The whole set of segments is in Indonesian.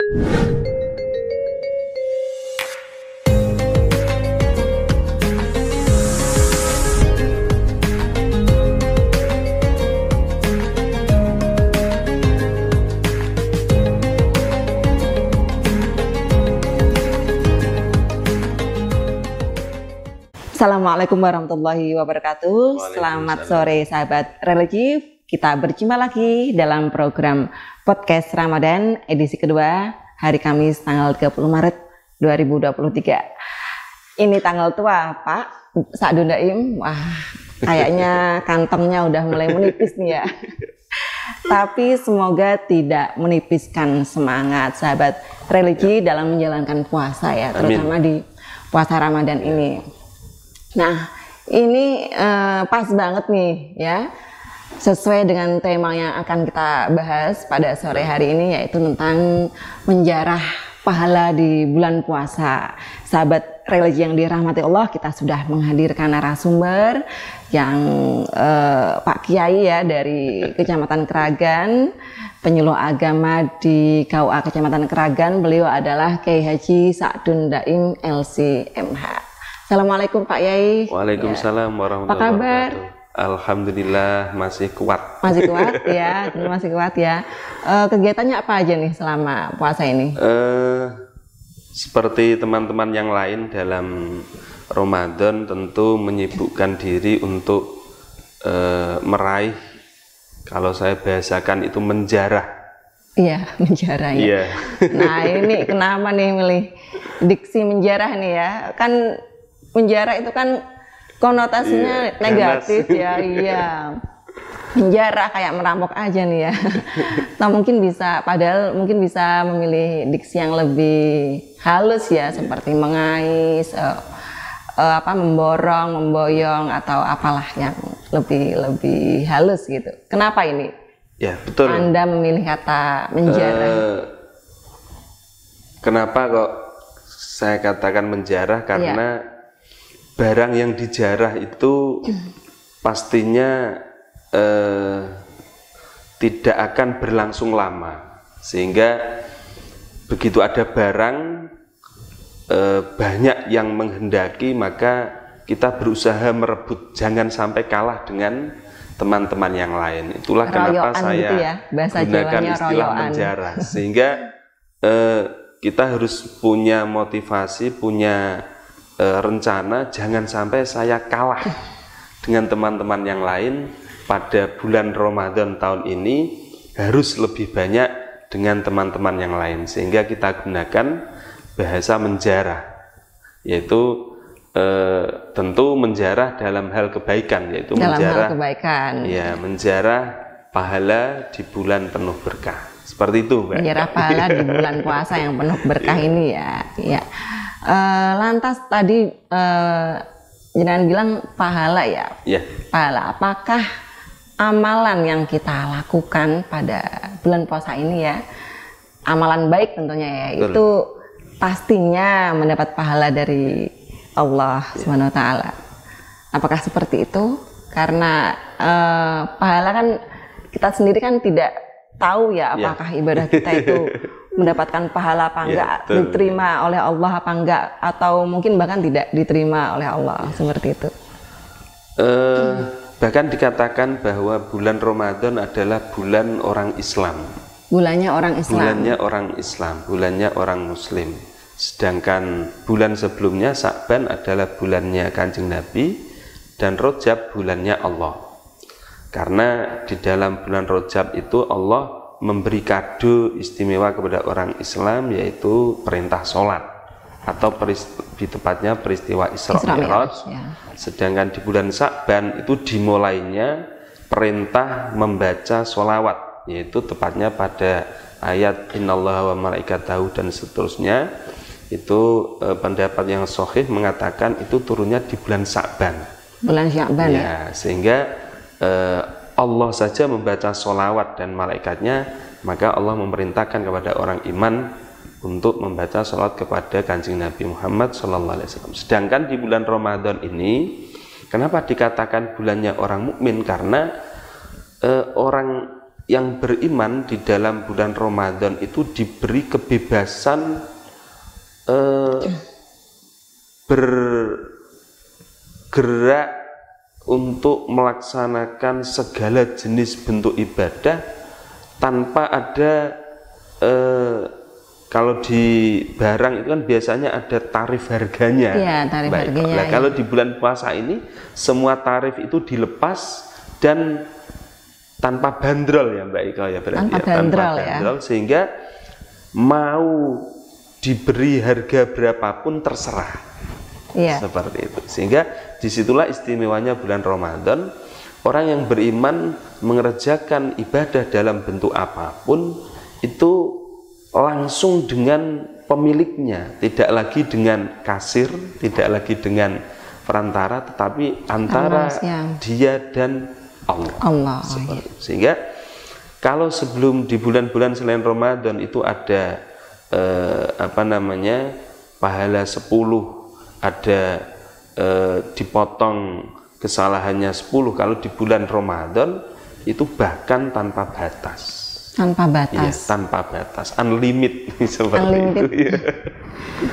Assalamualaikum warahmatullahi wabarakatuh. Selamat sore sahabat religi. Kita berjumpa lagi dalam program podcast Ramadan edisi kedua hari Kamis tanggal 30 Maret 2023. Ini tanggal tua, Pak. Sak Dundaim. Wah, kayaknya kantongnya udah mulai menipis nih ya. Tapi semoga tidak menipiskan semangat sahabat religi dalam menjalankan puasa ya, terutama di puasa Ramadan ini. Nah, ini uh, pas banget nih ya. Sesuai dengan tema yang akan kita bahas pada sore hari ini yaitu tentang menjarah pahala di bulan puasa. Sahabat religi yang dirahmati Allah, kita sudah menghadirkan narasumber yang uh, Pak Kiai ya dari Kecamatan Keragan, penyuluh agama di KUA Kecamatan Keragan. Beliau adalah Kiai Haji Sa'dun Daim LCMH. Assalamualaikum Pak Yai. Waalaikumsalam ya. warahmatullahi wabarakatuh. Apa kabar? Alhamdulillah masih kuat. Masih kuat ya, masih kuat ya. Uh, kegiatannya apa aja nih selama puasa ini? Uh, seperti teman-teman yang lain dalam Ramadan tentu menyibukkan diri untuk uh, meraih kalau saya bahasakan itu menjarah. Iya, menjarah ya. Iya. Nah, ini kenapa nih milih diksi menjarah nih ya? Kan penjara itu kan konotasinya yeah, negatif ganas. ya iya. Penjara kayak merampok aja nih ya. Nah mungkin bisa padahal mungkin bisa memilih diksi yang lebih halus ya seperti mengais uh, uh, apa memborong memboyong atau apalah yang lebih lebih halus gitu. Kenapa ini? Ya betul. Anda memilih kata menjara uh, kenapa kok saya katakan menjarah? Karena ya barang yang dijarah itu pastinya eh, tidak akan berlangsung lama sehingga begitu ada barang eh, banyak yang menghendaki maka kita berusaha merebut jangan sampai kalah dengan teman-teman yang lain itulah royoan kenapa saya gitu ya? Bahasa gunakan istilah royoan. menjarah sehingga eh, kita harus punya motivasi punya rencana jangan sampai saya kalah dengan teman-teman yang lain pada bulan Ramadan tahun ini harus lebih banyak dengan teman-teman yang lain. Sehingga kita gunakan bahasa menjarah yaitu e, tentu menjarah dalam hal kebaikan yaitu dalam menjarah hal kebaikan. Ya menjarah pahala di bulan penuh berkah. Seperti itu Mbak. menjarah pahala di bulan puasa yang penuh berkah iya. ini ya. Ya Uh, lantas tadi uh, jenengan bilang pahala ya. Yeah. Pahala. Apakah amalan yang kita lakukan pada bulan puasa ini ya, amalan baik tentunya ya, Betul. itu pastinya mendapat pahala dari Allah yeah. Subhanahu wa taala. Apakah seperti itu? Karena uh, pahala kan kita sendiri kan tidak tahu ya iya. apakah yeah. ibadah kita itu mendapatkan pahala apa iya, enggak, ya, diterima oleh Allah apa enggak, atau mungkin bahkan tidak diterima oleh Allah seperti itu. Uh, bahkan dikatakan bahwa bulan Ramadan adalah bulan orang Islam. Bulannya orang Islam. Bulannya orang Islam, bulannya orang Muslim. Sedangkan bulan sebelumnya Sa'ban adalah bulannya Kanjeng Nabi dan Rojab bulannya Allah. Karena di dalam bulan Rojab itu Allah memberi kado istimewa kepada orang Islam yaitu perintah sholat atau di tepatnya peristiwa Isra Mi'raj. Ya. Sedangkan di bulan Sa'ban itu dimulainya perintah membaca sholawat yaitu tepatnya pada ayat Innallaha wa malaikatahu dan seterusnya itu eh, pendapat yang sahih mengatakan itu turunnya di bulan Sa'ban. Bulan Sa'ban ya. ya. Sehingga eh, Allah saja membaca solawat dan malaikatnya, maka Allah memerintahkan kepada orang iman untuk membaca sholat kepada kancing Nabi Muhammad Sallallahu Alaihi Wasallam. Sedangkan di bulan Ramadan ini, kenapa dikatakan bulannya orang mukmin? Karena eh, orang yang beriman di dalam bulan Ramadan itu diberi kebebasan eh, bergerak untuk melaksanakan segala jenis bentuk ibadah tanpa ada eh, kalau di barang itu kan biasanya ada tarif harganya. Iya, tarif Baik, harganya. Nah, ya. kalau di bulan puasa ini semua tarif itu dilepas dan tanpa bandrol ya Mbak Ika ya berarti Tanpa ya. bandrol ya. bandrol sehingga mau diberi harga berapapun terserah Iya. seperti itu sehingga di situlah istimewanya bulan Ramadan orang yang beriman mengerjakan ibadah dalam bentuk apa pun itu langsung dengan pemiliknya tidak lagi dengan kasir tidak lagi dengan perantara tetapi antara ya. dia dan Allah Allah. seperti itu. Sehingga kalau sebelum di bulan-bulan selain Ramadan itu ada eh, apa namanya pahala 10, ada eh, dipotong kesalahannya 10 kalau di bulan Ramadan itu bahkan tanpa batas. Tanpa Iya, batas. tanpa batas, unlimited seperti Unlimited. itu. Iya.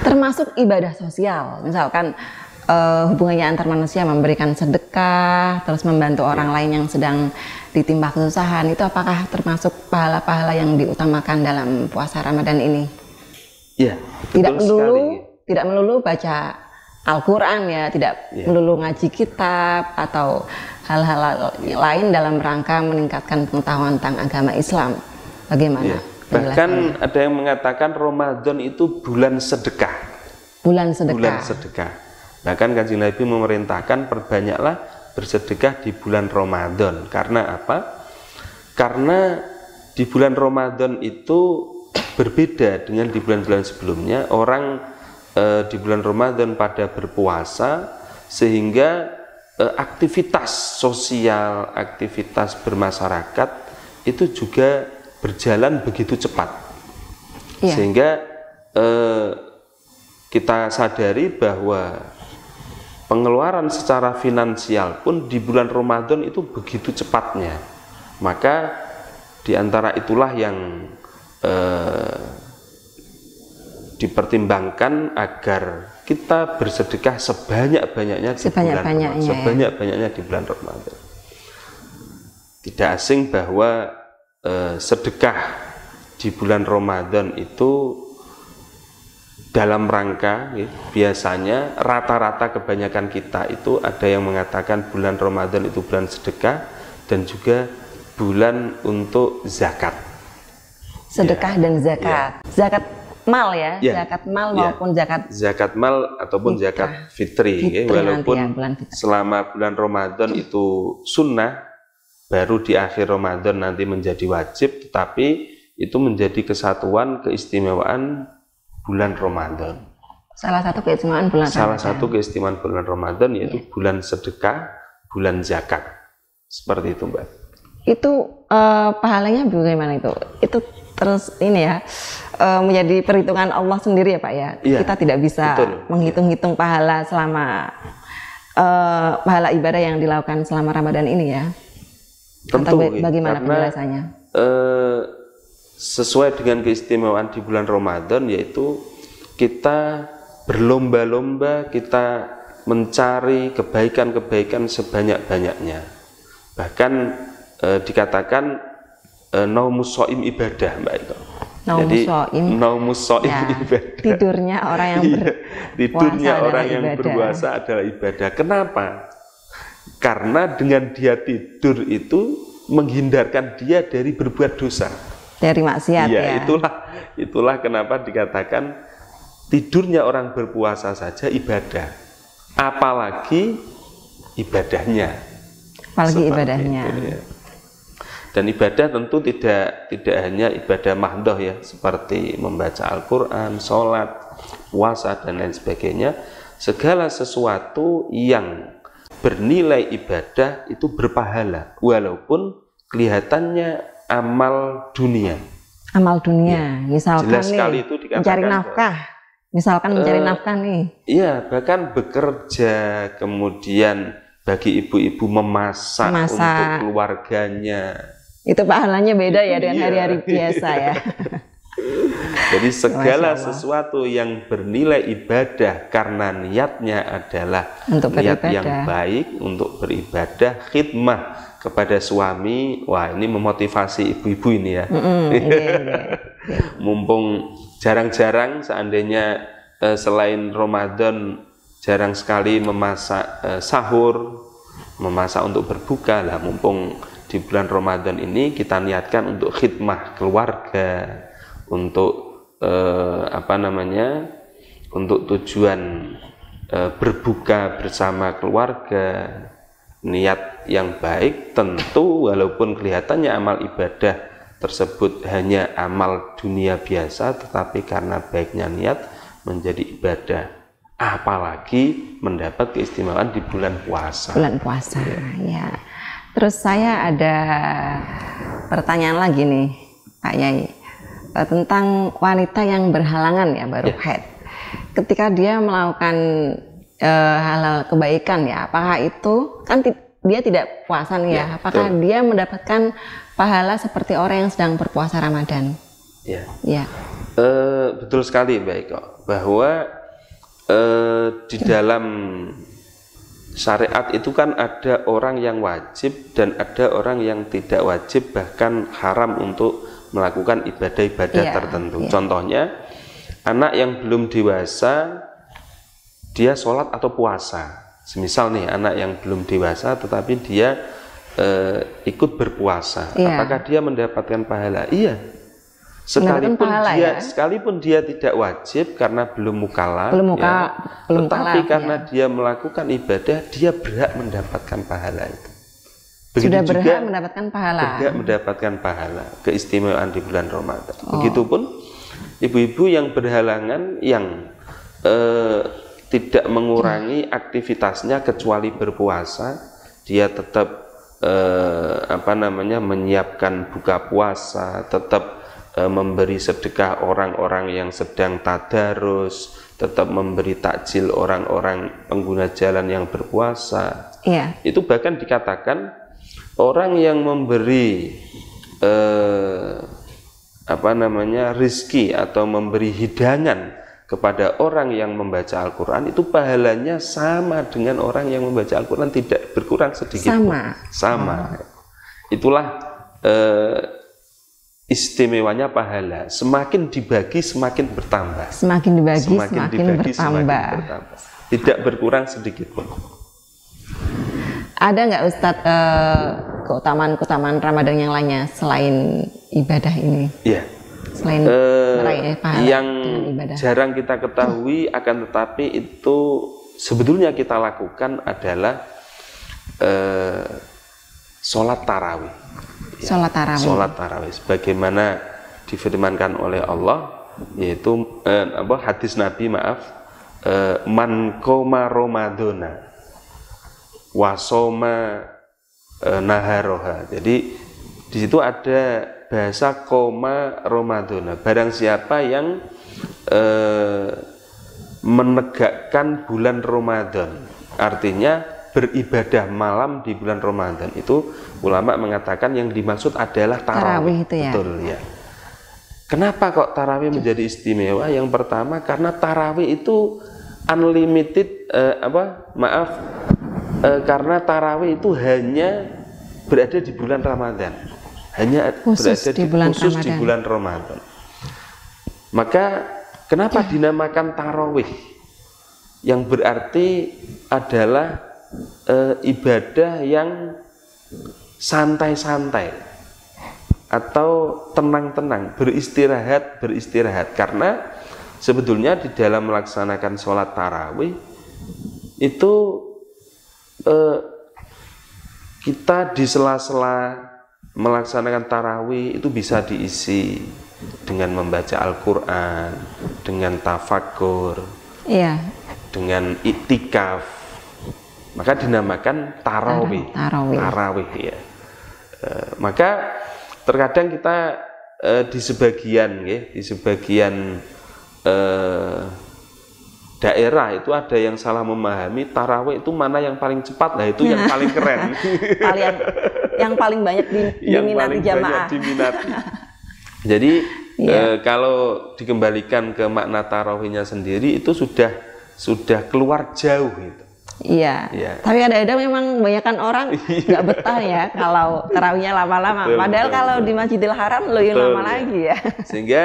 Termasuk ibadah sosial. Misalkan eh, hubungannya antar manusia memberikan sedekah, terus membantu Iya. orang lain yang sedang ditimpa kesusahan, itu apakah termasuk pahala-pahala yang diutamakan dalam puasa Ramadan ini? Iya, Tidak melulu sekali. tidak melulu baca Al-Qur'an ya, tidak Iya. melulu ngaji kitab atau hal-hal lain dalam rangka meningkatkan pengetahuan tentang agama Islam. Bagaimana? Iya. Bahkan ada yang mengatakan Ramadan itu bulan sedekah. bulan sedekah. bulan sedekah. Bahkan kanjeng Nabi memerintahkan perbanyaklah bersedekah di bulan Ramadan. Karena apa? Karena di bulan Ramadan itu berbeda dengan di bulan-bulan sebelumnya. Orang eh, di bulan Ramadan pada berpuasa sehingga eh, aktivitas sosial, aktivitas bermasyarakat itu juga berjalan begitu cepat Iya. sehingga eh, kita sadari bahwa pengeluaran secara finansial pun di bulan Ramadan itu begitu cepatnya maka di antara itulah yang eh, dipertimbangkan agar kita bersedekah sebanyak-banyaknya di bulan Sebanyak-banyaknya, Ramadan, ya. sebanyak-banyaknya di bulan Ramadan. Tidak asing bahwa eh, sedekah di bulan Ramadan itu dalam rangka ya, biasanya rata-rata kebanyakan kita itu ada yang mengatakan bulan Ramadan itu bulan sedekah dan juga bulan untuk zakat. sedekah dan zakat. Zakat mal ya, Ya. zakat mal Ya. maupun zakat Zakat mal ataupun Fitrah. zakat fitri, ya, Fitri nanti walaupun ya, bulan fitri. selama bulan Ramadan itu sunnah, baru di akhir Ramadan nanti menjadi wajib, tetapi itu menjadi kesatuan keistimewaan bulan Ramadan. salah satu keistimewaan bulan Salah Ramadan. satu keistimewaan bulan Ramadan yaitu bulan sedekah, bulan zakat. Seperti itu, Mbak. Itu eh, pahalanya bagaimana itu? Itu terus ini ya eh, menjadi perhitungan Allah sendiri ya Pak ya. Iya, Kita tidak bisa menghitung-hitung pahala selama eh, pahala ibadah yang dilakukan selama Ramadan ini ya. Tentu, Atau ba- ya, bagaimana karena, penjelasannya? eh, sesuai dengan keistimewaan di bulan Ramadan yaitu kita berlomba-lomba kita mencari kebaikan-kebaikan sebanyak-banyaknya bahkan eh, dikatakan eh, naumus soim ibadah mbak itu Naumus jadi naumus soim Ya, ibadah tidurnya orang yang ber- Iya, tidurnya puasa orang yang ibadah. berpuasa adalah ibadah kenapa karena dengan dia tidur itu menghindarkan dia dari berbuat dosa dari maksiat Iya, ya. itulah itulah kenapa dikatakan tidurnya orang berpuasa saja ibadah. Apalagi ibadahnya. Apalagi Seperti ibadahnya. itu, ya. Dan ibadah tentu tidak tidak hanya ibadah mahdoh ya, seperti membaca Al-Qur'an, sholat, puasa dan lain sebagainya. Segala sesuatu yang bernilai ibadah itu berpahala walaupun kelihatannya amal dunia. Amal dunia, misalkan Jelas nih sekali itu dikatakan mencari nafkah. Misalkan mencari Eh, nafkah nih. Iya, bahkan bekerja, kemudian bagi ibu-ibu memasak, Memasak. untuk keluarganya. Itu pahalanya beda ya dengan Iya. hari-hari biasa ya. Jadi segala sesuatu yang bernilai ibadah karena niatnya adalah Untuk niat beribadah. yang baik untuk beribadah, khidmah kepada suami. Wah, ini memotivasi ibu-ibu ini ya. Mm, iya, iya. Mumpung jarang-jarang seandainya eh, selain Ramadan jarang sekali memasak eh, sahur, memasak untuk berbuka lah. Mumpung di bulan Ramadan ini kita niatkan untuk khidmah keluarga, untuk eh, apa namanya, untuk tujuan eh, berbuka bersama keluarga, niat yang baik tentu walaupun kelihatannya amal ibadah tersebut hanya amal dunia biasa tetapi karena baiknya niat menjadi ibadah apalagi mendapat keistimewaan di bulan puasa bulan puasa ya. Terus saya ada pertanyaan lagi nih Pak Yai Eh, tentang wanita yang berhalangan ya baru head. Ketika dia melakukan eh, hal-hal kebaikan ya, apakah itu kan dia tidak puasa nih ya? Ya, apakah dia mendapatkan pahala seperti orang yang sedang berpuasa Ramadan? ya Ya, Eh, betul sekali Mbak Eko bahwa eh, di dalam syariat itu kan ada orang yang wajib dan ada orang yang tidak wajib bahkan haram untuk melakukan ibadah-ibadah Iya, tertentu. iya. Contohnya anak yang belum dewasa dia sholat atau puasa. Semisal nih anak yang belum dewasa tetapi dia eh, ikut berpuasa. Iya. Apakah dia mendapatkan pahala? Iya. Sekalipun pahala dia ya? sekalipun dia tidak wajib karena belum mukallaf, Belum muka- ya, belum tetapi mukallaf, karena ya. dia melakukan ibadah, dia berhak mendapatkan pahala itu. sudah juga berhak mendapatkan pahala. berhak mendapatkan pahala, keistimewaan di bulan Ramadan. Oh. Begitupun ibu-ibu yang berhalangan yang eh, tidak mengurangi aktivitasnya kecuali berpuasa, dia tetap eh, apa namanya menyiapkan buka puasa, tetap memberi sedekah orang-orang yang sedang tadarus, tetap memberi takjil orang-orang pengguna jalan yang berpuasa, Iya, itu bahkan dikatakan orang yang memberi eh, apa namanya rizki atau memberi hidangan kepada orang yang membaca Al-Quran itu pahalanya sama dengan orang yang membaca Al-Quran tidak berkurang sedikit pun. Sama. sama itulah eh, istimewanya pahala semakin dibagi semakin bertambah semakin dibagi semakin, dibagi bertambah. semakin bertambah tidak berkurang sedikit pun Ada nggak Ustadz eh, keutamaan-keutamaan Ramadan yang lainnya selain ibadah ini? Iya. Selain Eh, meraih pahala yang ibadah. jarang kita ketahui akan tetapi itu sebetulnya kita lakukan adalah eh, sholat tarawih. Sholat tarawih. Sholat tarawih, sebagaimana difirmankan oleh Allah, yaitu eh, apa hadis Nabi maaf, eh, man koma Ramadana wasoma eh, naharoha. Jadi di situ ada bahasa koma Ramadana. Barang siapa yang eh, menegakkan bulan Ramadan, artinya beribadah malam di bulan Ramadan itu ulama mengatakan yang dimaksud adalah Tarawih tarawih. itu ya? Betul ya. Kenapa kok tarawih menjadi istimewa? Yang pertama karena tarawih itu unlimited eh, apa? Maaf eh, karena tarawih itu hanya berada di bulan Ramadan. Hanya Khusus berada di bulan khusus di Ramadan. bulan Ramadan. Maka kenapa dinamakan tarawih? Yang berarti adalah eh, ibadah yang santai-santai atau tenang-tenang, beristirahat, beristirahat. Karena sebetulnya di dalam melaksanakan sholat tarawih itu eh, kita di sela-sela melaksanakan tarawih itu bisa diisi dengan membaca Al-Quran, dengan tafakur, Iya, dengan iktikaf. Maka dinamakan tarawih. tarawih. Tarawih ya. Eh, maka terkadang kita eh, di sebagian ya, di sebagian eh, daerah itu ada yang salah memahami tarawih itu mana yang paling cepat lah itu yang paling keren. kalian yang paling banyak di, yang diminati paling jamaah. banyak diminati. Jadi Iya. eh, kalau dikembalikan ke makna tarawihnya sendiri itu sudah sudah keluar jauh itu. Iya. Iya. Tapi ada-ada memang kebanyakan orang nggak betah ya kalau tarawihnya lama-lama. Betul, Padahal betul, kalau di Masjidil Haram lebih Betul, lama ya. lagi ya. Sehingga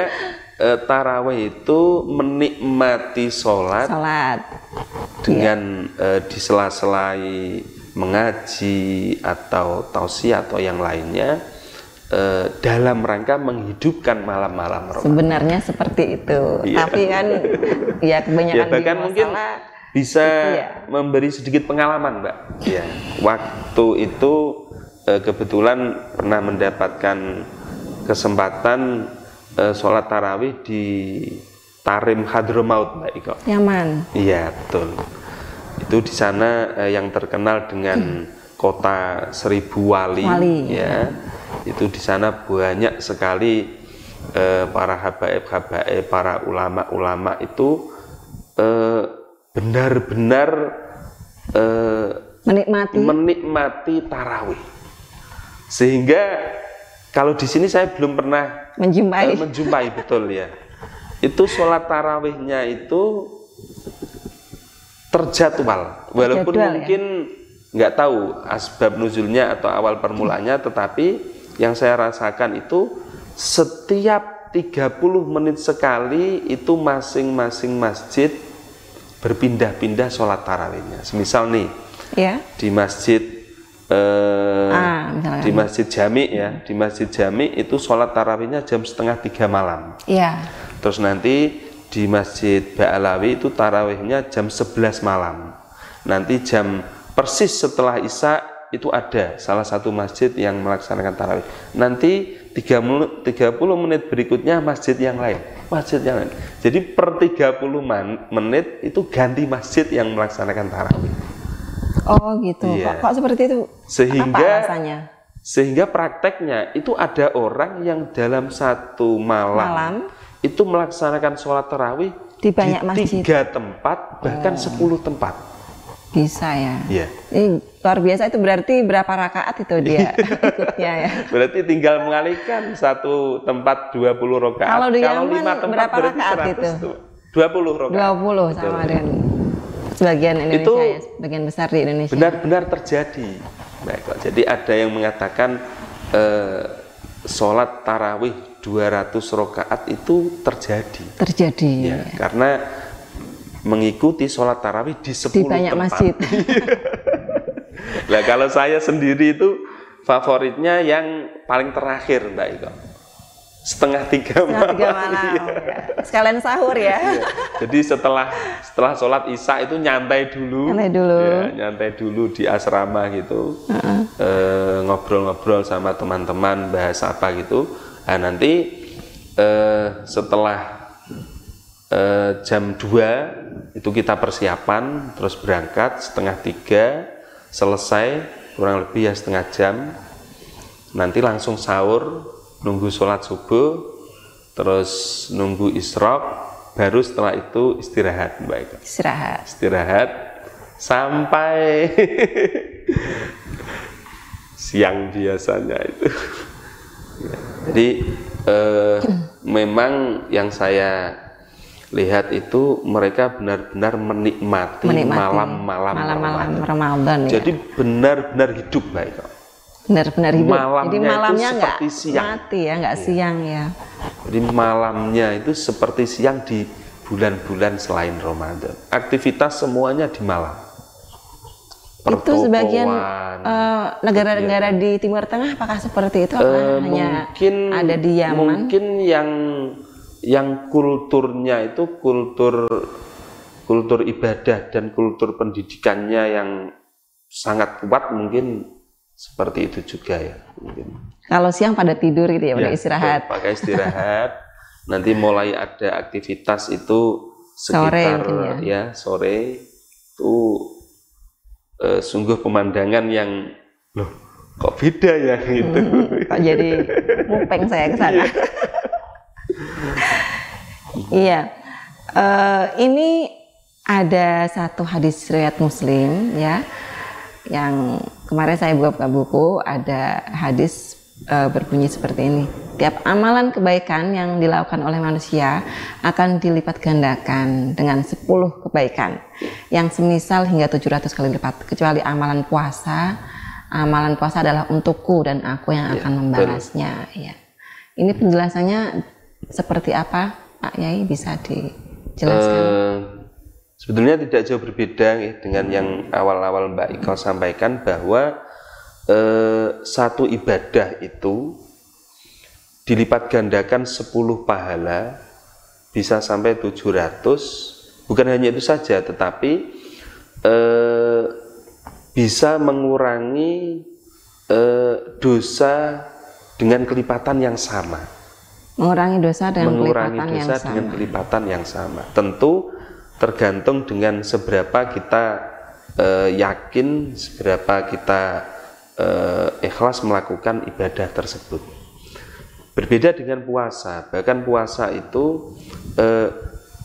eh, tarawih itu menikmati sholat Salat. dengan eh, di sela-selai mengaji atau tausiah atau yang lainnya eh, dalam rangka menghidupkan malam-malam Ramadan. Sebenarnya seperti itu. Iya. Tapi kan ya kebanyakan Ya bahkan di mungkin masalah bisa ya. memberi sedikit pengalaman, Mbak. Ya, waktu itu eh, kebetulan pernah mendapatkan kesempatan eh, sholat tarawih di Tarim Hadramaut, Mbak Iko. nyaman. Iya betul. Itu di sana eh, yang terkenal dengan kota seribu wali, Wali, ya. Itu di sana banyak sekali eh, para habaib-habaib, para ulama-ulama itu eh, benar-benar eh, Menikmati. menikmati tarawih. Sehingga kalau di sini saya belum pernah menjumpai. Eh, menjumpai betul ya. Itu sholat tarawihnya itu terjadwal, walaupun Terjadwal, ya? mungkin nggak tahu asbab nuzulnya atau awal permulanya, tetapi yang saya rasakan itu setiap 30 menit sekali itu masing-masing masjid berpindah-pindah sholat tarawihnya. Semisal nih ya. di masjid eh, Ah, di masjid Jami ya di masjid Jami itu sholat tarawihnya jam setengah tiga malam Iya. terus nanti di masjid Ba'alawi itu tarawihnya jam 11 malam nanti jam persis setelah Isya itu ada salah satu masjid yang melaksanakan tarawih nanti 30, 30 menit berikutnya masjid yang lain masjid yang lain jadi per 30 man- menit itu ganti masjid yang melaksanakan tarawih Oh gitu. Iya. Kok, kok seperti itu? Sehingga- apa alasannya? Sehingga prakteknya itu ada orang yang dalam satu malam, Malam. itu melaksanakan sholat tarawih Di banyak masjid. tiga tempat bahkan sepuluh tempat. Bisa ya. Iya. Ini luar biasa itu berarti berapa rakaat itu dia ikutnya ya? Berarti tinggal mengalihkan satu tempat 20 rakaat. Kalau di Yaman lima tempat berapa berarti rakaat 100 itu? tuh. 20 rakaat. 20 sama dengan sebagian Indonesia Itu ya, sebagian besar di Indonesia. Benar-benar terjadi. Baik, kok. Jadi ada yang mengatakan eh, sholat tarawih 200 rakaat itu terjadi. Terjadi Ya, karena mengikuti sholat tarawih di 10 di banyak tempat. masjid. Nah kalau saya sendiri itu favoritnya yang paling terakhir Mbak Iko. Setengah tiga Setengah malam. tiga malam. Iya. ya. Sekalian sahur ya. Iya. Jadi setelah setelah sholat isya itu nyantai dulu, Nyantai dulu. Ya, nyantai dulu di asrama gitu, Eh, ngobrol-ngobrol sama teman-teman bahas apa gitu. Nah nanti eh, setelah eh, jam 2 itu kita persiapan, terus berangkat setengah tiga, selesai kurang lebih ya setengah jam. Nanti langsung sahur, nunggu sholat subuh, terus nunggu isrok, baru setelah itu istirahat baik Istirahat. istirahat sampai siang biasanya itu jadi eh, memang yang saya lihat itu mereka benar-benar menikmati malam-malam Ramadan. Ramadan ya. jadi benar-benar hidup baik Benar-benar hidup. malamnya Jadi itu malamnya nggak seperti siang. mati ya, nggak siang ya. Jadi malamnya itu seperti siang di bulan-bulan selain Ramadan. Aktivitas semuanya di malam. Itu sebagian eh, negara-negara di Timur Tengah apakah seperti itu? Apakah hanya mungkin ada di Yaman? Mungkin yang yang kulturnya itu kultur kultur ibadah dan kultur pendidikannya yang sangat kuat mungkin seperti itu juga ya mungkin. Kalau siang pada tidur gitu ya, pada Ya, istirahat. betul, pakai istirahat. Nanti mulai ada aktivitas itu Sore sekitar mungkin ya. ya sore itu eh, sungguh pemandangan yang loh kok beda ya gitu. Hmm, kok jadi mupeng saya ke sana. iya. Eh, ini ada satu hadis riwayat Muslim ya. yang kemarin saya buka-buka buku ada hadis uh, berbunyi seperti ini. Tiap amalan kebaikan yang dilakukan oleh manusia akan dilipat gandakan dengan 10 kebaikan yang semisal hingga 700 kali lipat kecuali amalan puasa. Amalan puasa adalah untukku dan aku yang ya, akan ya, membalasnya ya. Ini penjelasannya seperti apa Pak Yai bisa dijelaskan? Uh, sebetulnya tidak jauh berbeda ya, dengan yang awal-awal Mbak Iko sampaikan bahwa uh, satu ibadah itu dilipat gandakan 10 pahala bisa sampai 700 bukan hanya itu saja tetapi eh, bisa mengurangi eh, dosa dengan kelipatan yang sama mengurangi dosa dengan mengurangi kelipatan dosa yang dengan sama. kelipatan yang sama tentu tergantung dengan seberapa kita eh, yakin seberapa kita eh, ikhlas melakukan ibadah tersebut Berbeda dengan puasa, bahkan puasa itu eh,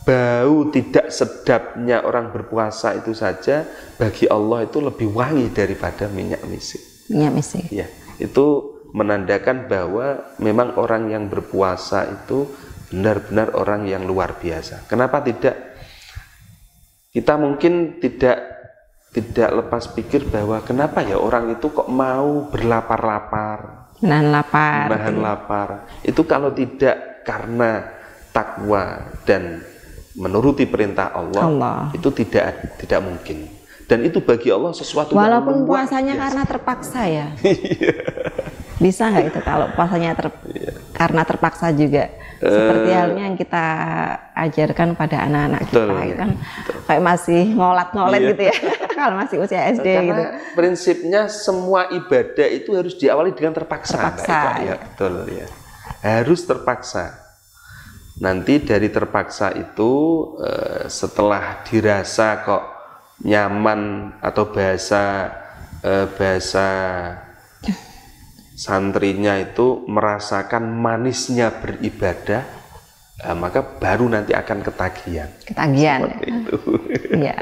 bau tidak sedapnya orang berpuasa itu saja bagi Allah itu lebih wangi daripada minyak misik. Minyak misik. Ya, itu menandakan bahwa memang orang yang berpuasa itu benar-benar orang yang luar biasa. Kenapa tidak? Kita mungkin tidak tidak lepas pikir bahwa kenapa ya orang itu kok mau berlapar-lapar, Menahan lapar. Menahan lapar. Itu kalau tidak karena takwa dan menuruti perintah Allah, Allah. itu tidak tidak mungkin. Dan itu bagi Allah sesuatu Walaupun yang puasanya biasa. karena terpaksa ya. Iya. Bisa nggak itu kalau puasanya ter, iya. karena terpaksa juga? seperti eh, halnya yang kita ajarkan pada anak-anak kita ya, kan betul. kayak masih ngolat-ngolet iya. gitu ya kalau masih usia SD Karena gitu. prinsipnya semua ibadah itu harus diawali dengan terpaksa. Terpaksa. Ya, ya, betul ya. Harus terpaksa. Nanti dari terpaksa itu eh, setelah dirasa kok nyaman atau bahasa eh, bahasa santrinya itu merasakan manisnya beribadah, eh, maka baru nanti akan ketagihan. Ketagihan. Seperti itu. Iya.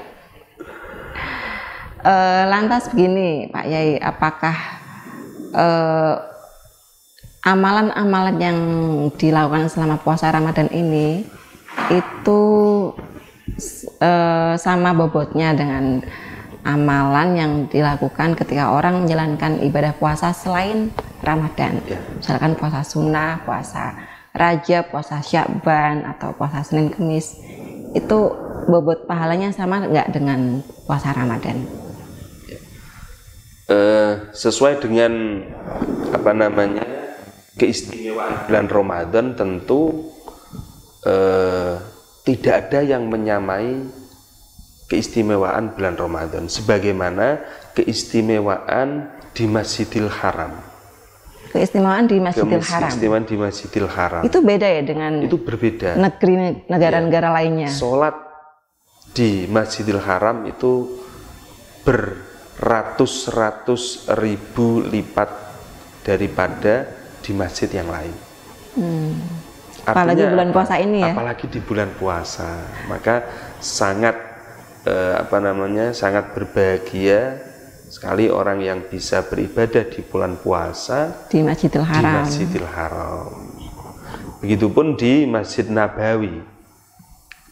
e, lantas begini, Pak Yai, apakah eh, amalan-amalan yang dilakukan selama puasa Ramadan ini itu e, sama bobotnya dengan amalan yang dilakukan ketika orang menjalankan ibadah puasa selain Ramadan. Ya. Misalkan puasa sunnah, puasa raja, puasa syakban, atau puasa Senin Kemis. Itu bobot pahalanya sama nggak dengan puasa Ramadan? Uh, sesuai dengan apa namanya keistimewaan bulan Ramadan tentu uh, tidak ada yang menyamai keistimewaan bulan Ramadan sebagaimana keistimewaan di Masjidil Haram. Keistimewaan di Masjidil Haram. Keistimewaan di Masjidil Haram. Itu beda ya dengan Itu berbeda. Negeri negara-negara ya. lainnya. Salat di Masjidil Haram itu beratus-ratus ribu lipat daripada di masjid yang lain. Hmm. Apalagi bulan puasa ini ya. Apalagi di bulan puasa, maka sangat eh, apa namanya sangat berbahagia sekali orang yang bisa beribadah di bulan puasa di Masjidil Haram. Di Masjidil Haram. Begitupun di Masjid Nabawi.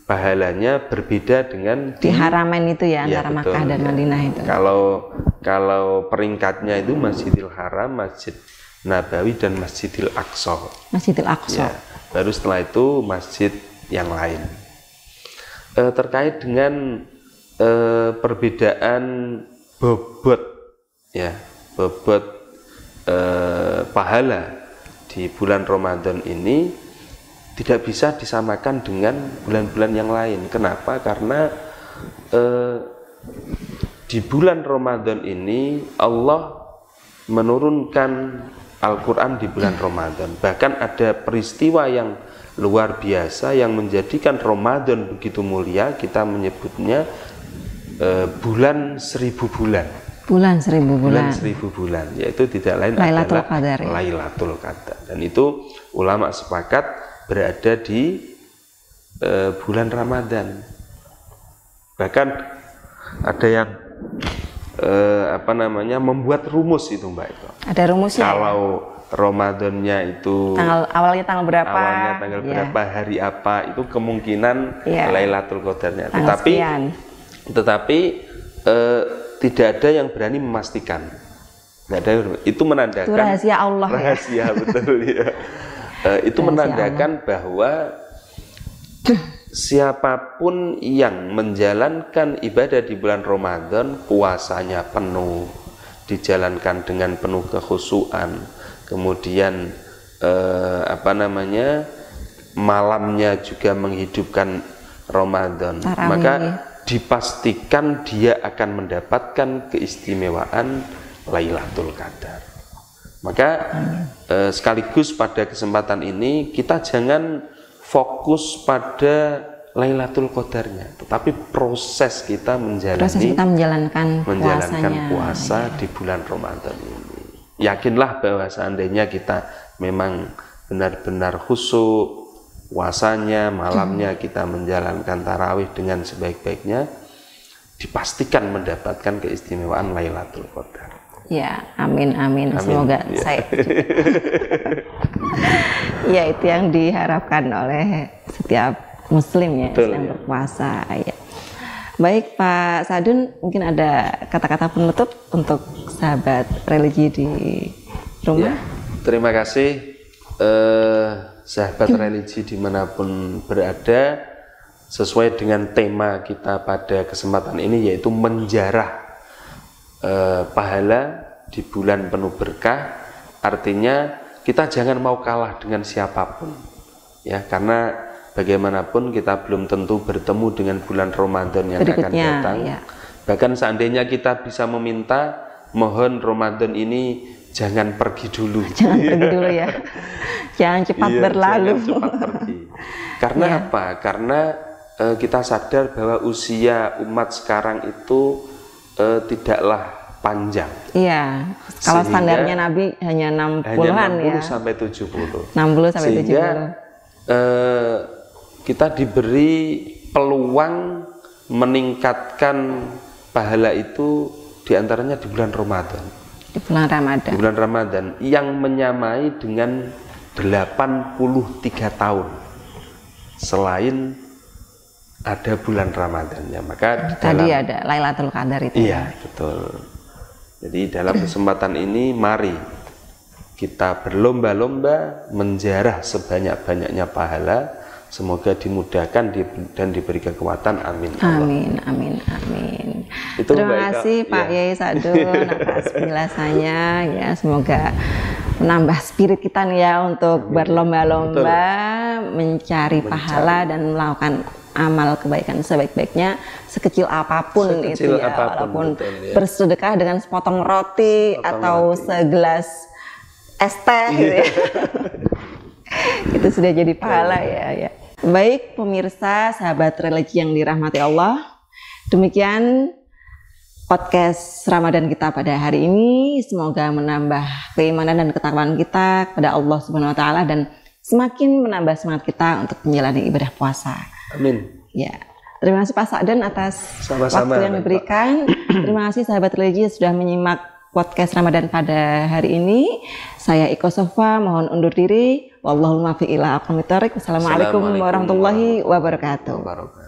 Pahalanya berbeda dengan di, di Haramen itu ya, ya antara betul, Makkah dan ya. Madinah itu. Kalau kalau peringkatnya itu Masjidil Haram, Masjid Nabawi dan Masjidil Aqsa. Masjidil Aqsa. Ya, baru setelah itu masjid yang lain. E, terkait dengan eh, perbedaan bobot ya bobot eh, pahala di bulan Ramadan ini tidak bisa disamakan dengan bulan-bulan yang lain. Kenapa? Karena eh, di bulan Ramadan ini Allah menurunkan Al-Quran di bulan Ramadan. Bahkan ada peristiwa yang luar biasa yang menjadikan Ramadan begitu mulia. Kita menyebutnya uh, bulan seribu bulan. Bulan seribu bulan. Bulan seribu bulan, yaitu tidak lain Lailatul adalah Qadar. Ya? Lailatul Qadar. Dan itu ulama sepakat berada di uh, bulan Ramadan. Bahkan ada yang eh, apa namanya membuat rumus itu Mbak Eko. Ada rumusnya. ya? Kalau Ramadannya itu tanggal awalnya tanggal berapa? awalnya tanggal Iya. berapa, hari apa, itu kemungkinan Iya. Lailatul Qadarnya. Tetapi sekian. tetapi eh, tidak ada yang berani memastikan. Nggak ada itu menandakan Itu rahasia Allah ya. rahasia betul ya. Eh, itu Rahasia menandakan bahwa siapa pun yang menjalankan ibadah di bulan Ramadan puasanya penuh. Dijalankan dengan penuh kekhusyuan kemudian eh, apa namanya malamnya juga menghidupkan Ramadan. Tarawih. maka dipastikan dia akan mendapatkan keistimewaan Lailatul Qadar. Maka eh, sekaligus pada kesempatan ini kita jangan fokus pada Lailatul Qadarnya, tetapi proses kita menjalani Proses kita menjalankan menjalankan puasanya. puasa di bulan Ramadan ini. Yakinlah bahwa seandainya kita memang benar-benar khusyuk puasanya, malamnya kita menjalankan tarawih dengan sebaik-baiknya, dipastikan mendapatkan keistimewaan Lailatul Qadar. Ya, amin, amin. Amin. Semoga Ya. saya. ya, itu yang diharapkan oleh setiap muslim ya, Betul, yang ya. berpuasa. Ya. Baik Pak Sadun, mungkin ada kata-kata penutup untuk sahabat religi di rumah. Ya, terima kasih eh, sahabat religi di mana pun berada sesuai dengan tema kita pada kesempatan ini yaitu menjarah eh, pahala di bulan penuh berkah artinya kita jangan mau kalah dengan siapa pun ya karena bagaimanapun kita belum tentu bertemu dengan bulan Ramadan yang akan Berikutnya, datang ya. Bahkan seandainya kita bisa meminta, mohon Ramadan ini jangan pergi dulu. Jangan pergi dulu ya. Jangan cepat Iya, berlalu. jangan cepat pergi. Karena Iya. apa? Karena eh, kita sadar bahwa usia umat sekarang itu eh, tidaklah panjang. Iya. Kalau Sehingga standarnya Nabi hanya 60-an Hanya 60 ya. sampai 70. 60 sampai Sehingga eh, kita diberi peluang meningkatkan pahala itu di antaranya di bulan Ramadan. 70 di bulan Ramadan. di bulan Ramadan yang menyamai dengan 83 tahun selain ada bulan Ramadannya maka di Tadi dalam ada Lailatul Qadar itu. iya betul jadi dalam kesempatan ini mari kita berlomba-lomba menjarah sebanyak-banyaknya pahala semoga dimudahkan di- dan diberi kekuatan amin Allah. Amin, amin, amin. Itu Terima kasih Pak Ya. Yai Sadun atas penjelasannya. Ya, semoga menambah spirit kita nih ya untuk berlomba-lomba mencari pahala dan melakukan amal kebaikan sebaik-baiknya sekecil apa pun Sekecil itu ya apa pun, walaupun betul, ya. bersedekah dengan sepotong roti atau roti. segelas es teh gitu Iya. ya. itu sudah jadi pahala ya ya. Baik pemirsa, sahabat religi yang dirahmati Allah. Demikian podcast Ramadan kita pada hari ini. Semoga menambah keimanan dan ketakwaan kita kepada Allah Subhanahu wa taala dan semakin menambah semangat kita untuk menjalani ibadah puasa. Amin Ya. Terima kasih Pak Sa'dan atas Sama-sama, waktu yang Pak. diberikan. Terima kasih sahabat religi sudah menyimak podcast Ramadan pada hari ini. Saya Iko Sofa, mohon undur diri. Wallahul muwaffiq ila aqwamit. Wassalamualaikum Assalamualaikum warahmatullahi wabarakatuh. wabarakatuh